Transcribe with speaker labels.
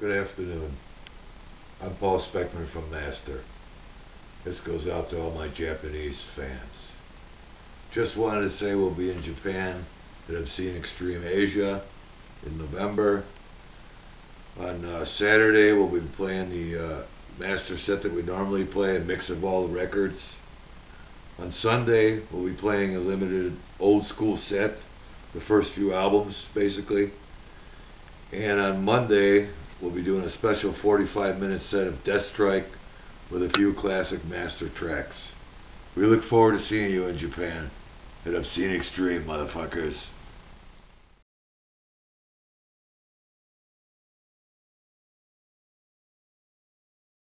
Speaker 1: Good afternoon. I'm Paul Speckmann from Master. This goes out to all my Japanese fans. Just wanted to say we'll be in Japan at Obscene Extreme Asia in November. On uh, Saturday, we'll be playing the uh, master set that we normally play, a mix of all the records. On Sunday, we'll be playing a limited old school set, the first few albums, basically. And on Monday, we'll be doing a special 45 minute set of Deathstrike with a few classic master tracks. We look forward to seeing you in Japan at Obscene Extreme, motherfuckers.